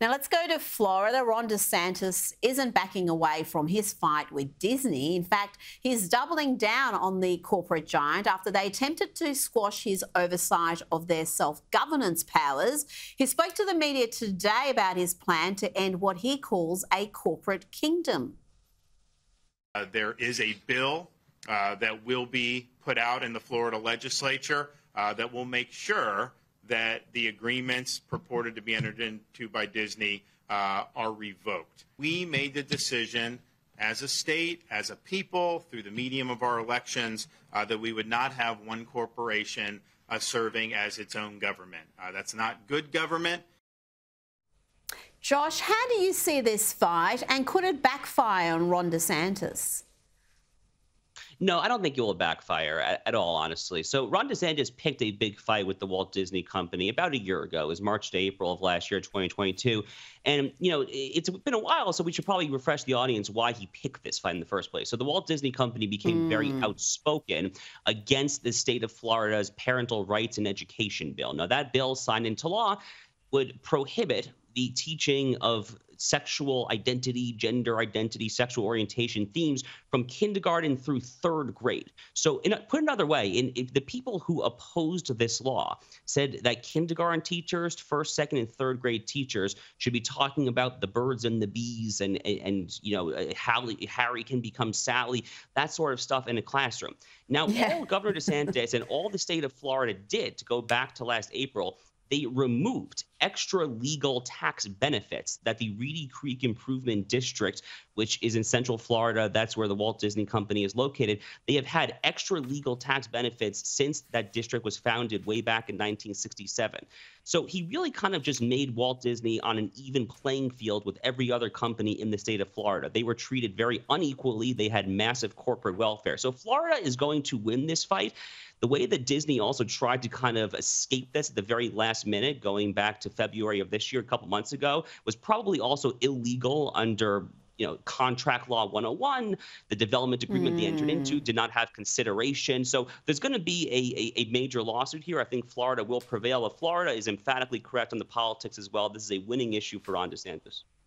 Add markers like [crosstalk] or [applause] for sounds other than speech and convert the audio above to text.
Now let's go to Florida. Ron DeSantis isn't backing away from his fight with Disney. In fact, he's doubling down on the corporate giant after they attempted to squash his oversight of their self governance powers. He spoke to the media today about his plan to end what he calls a corporate kingdom. Uh, there is a bill uh, that will be put out in the Florida legislature uh, that will make sure that the agreements purported to be entered into by Disney uh, are revoked. We made the decision as a state, as a people, through the medium of our elections, uh, that we would not have one corporation uh, serving as its own government. Uh, that's not good government. Josh, how do you see this fight, and could it backfire on Ron DeSantis? No, I don't think it will backfire at, at, all, honestly. So Ron DeSantis picked a big fight with the Walt Disney Company about a year ago. It was March to April of last year, 2022. And, you know, it's been a while, so we should probably refresh the audience why he picked this fight in the first place. So the Walt Disney Company became mm. very outspoken against the state of Florida's parental rights and education bill. Now, that bill signed into law would prohibit the teaching of sexual identity, gender identity, sexual orientation themes from kindergarten through third grade. So, in a, put another way, in, in, the people who opposed this law said that kindergarten teachers, first, second, and third grade teachers should be talking about the birds and the bees, and and, and you know, how Harry, can become Sally, that sort of stuff in a classroom. Now, yeah. all Governor [laughs] DeSantis and all the state of Florida did to go back to last April they removed extra legal tax benefits that the Reedy Creek Improvement District, which is in Central Florida, that's where the Walt Disney Company is located, they have had extra legal tax benefits since that district was founded way back in 1967. So he really kind of just made Walt Disney on an even playing field with every other company in the state of Florida. They were treated very unequally, they had massive corporate welfare. So Florida is going to win this fight. The way that Disney also tried to kind of escape this at the very last minute, going back to February of this year, a couple months ago, was probably also illegal under you know contract law 101 the development agreement mm. they entered into mm. did not have consideration so there's going to be a, a, a, major lawsuit here i think florida will prevail if florida is emphatically correct on the politics as well this is a winning issue for ron desantis